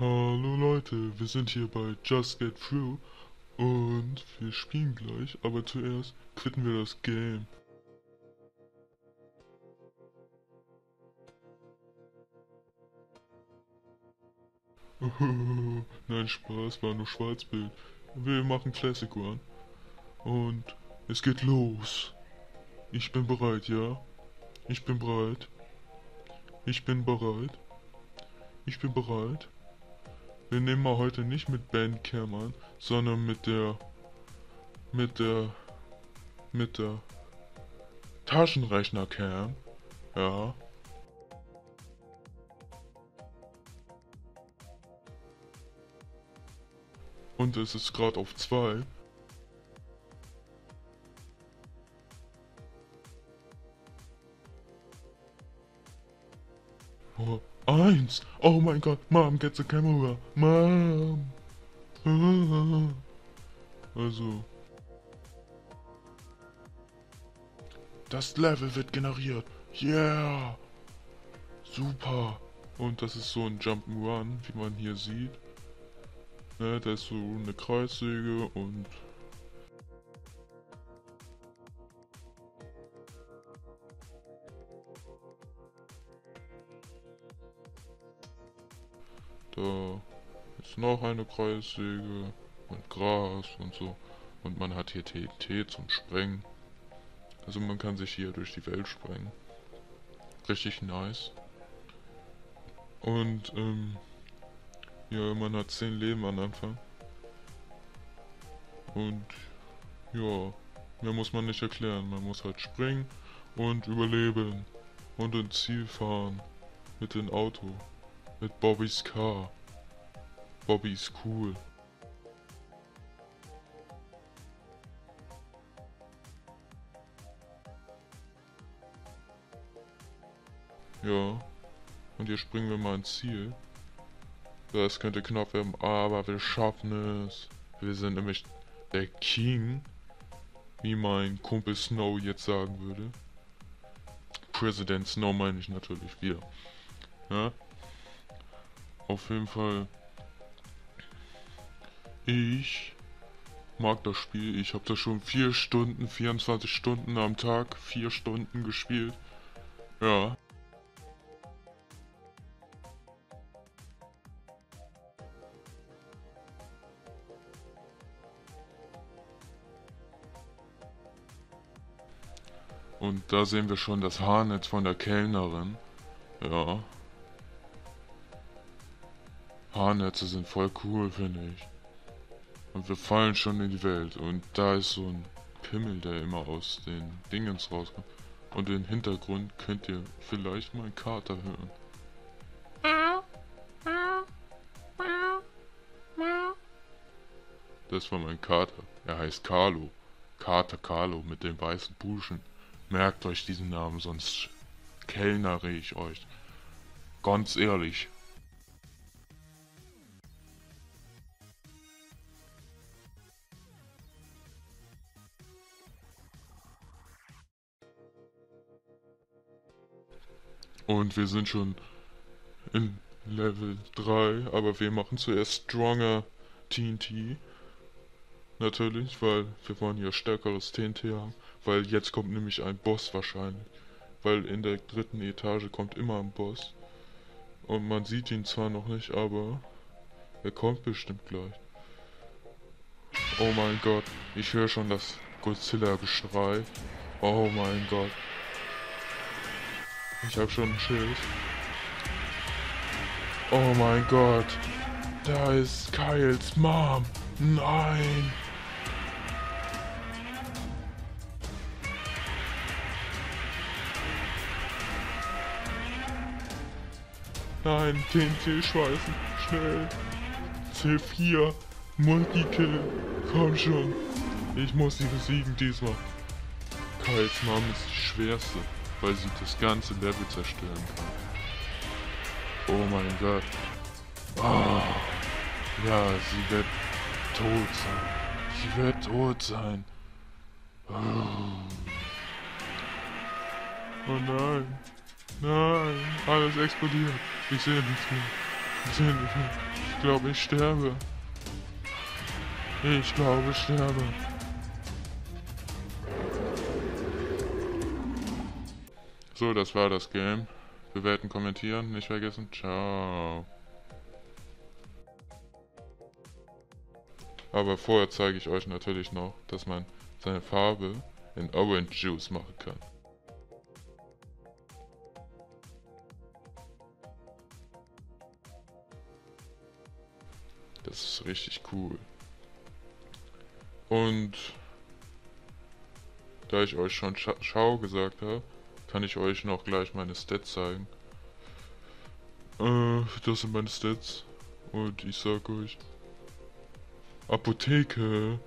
Hallo Leute, wir sind hier bei Just Get Through und wir spielen gleich, aber zuerst quitten wir das Game. Nein, Spaß, war nur Schwarzbild. Wir machen Classic One. Und es geht los. Ich bin bereit, ja? Ich bin bereit. Ich bin bereit. Ich bin bereit. Wir nehmen mal heute nicht mit Bandcam an, sondern mit der mit der mit der Taschenrechnercam. Ja. Und es ist gerade auf 2. Oh, eins. Oh mein Gott. Mom, get the camera. Mom. Also. Das Level wird generiert. Yeah. Super. Und das ist so ein Jump'n'Run, wie man hier sieht. Ne, da ist so eine Kreissäge und Da ist noch eine Kreissäge und Gras und so. Und man hat hier TNT zum Sprengen. Also man kann sich hier durch die Welt sprengen. Richtig nice. Und ähm, ja, man hat 10 Leben am Anfang. Und ja, mehr muss man nicht erklären. Man muss halt springen und überleben. Und ins Ziel fahren. Mit dem Auto. Mit Bobbys Car. Bobby ist cool. Ja. Und hier springen wir mal ins Ziel. Das könnte knapp werden, aber wir schaffen es. Wir sind nämlich der King. Wie mein Kumpel Snow jetzt sagen würde. President Snow meine ich natürlich wieder. Ja? Auf jeden Fall. Ich mag das Spiel. Ich habe das schon 4 Stunden, 24 Stunden am Tag, 4 Stunden gespielt. Ja. Und da sehen wir schon das Haarnetz von der Kellnerin. Ja. Haarnetze sind voll cool, finde ich. Und wir fallen schon in die Welt. Und da ist so ein Pimmel, der immer aus den Dingens rauskommt. Und im Hintergrund könnt ihr vielleicht mal einen Kater hören. Das war mein Kater. Er heißt Carlo. Kater Carlo mit den weißen Buschen. Merkt euch diesen Namen, sonst kellnere ich euch. Ganz ehrlich. Und wir sind schon in Level 3, aber wir machen zuerst Stronger TNT. Natürlich, weil wir wollen ja stärkeres TNT haben. Weil jetzt kommt nämlich ein Boss wahrscheinlich. Weil in der dritten Etage kommt immer ein Boss. Und man sieht ihn zwar noch nicht, aber er kommt bestimmt gleich. Oh mein Gott, ich höre schon das Godzilla-Geschrei. Oh mein Gott. Ich hab schon ein Schild. Oh mein Gott. Da ist Kyles Mom. Nein. Nein, TNT schweißen. Schnell. C4. Multikill. Komm schon. Ich muss sie besiegen diesmal. Kyles Mom ist die schwerste weil sie das ganze Level zerstören kann. Oh mein Gott. Oh. Ja, sie wird tot sein. Sie wird tot sein. Oh, oh nein. Nein. Alles explodiert. Ich sehe nichts mehr. Ich sehe nichts mehr. Ich glaube, ich sterbe. Ich glaube, ich sterbe. So, das war das Game. Bewerten, kommentieren, nicht vergessen. Ciao. Aber vorher zeige ich euch natürlich noch, dass man seine Farbe in Orange Juice machen kann. Das ist richtig cool. Und da ich euch schon Scha Schau gesagt habe, kann ich euch noch gleich meine Stats zeigen. Äh, das sind meine Stats. Und ich sag euch, Apotheke